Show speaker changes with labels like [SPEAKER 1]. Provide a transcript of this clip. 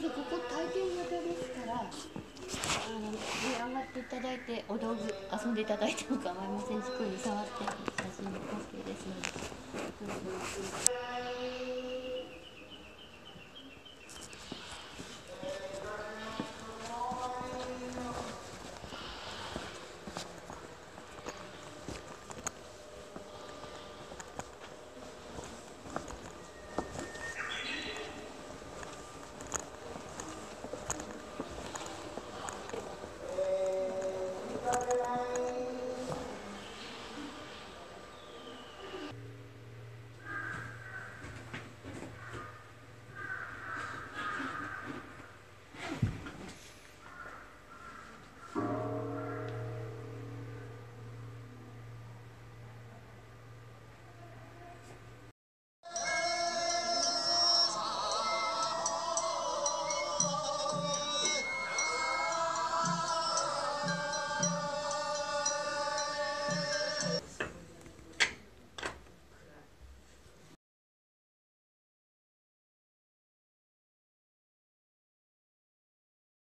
[SPEAKER 1] 生ここ体験型ですからあの上がっていただいてお道具遊んでいただいても構いませんしこに触って写真も OK ですので。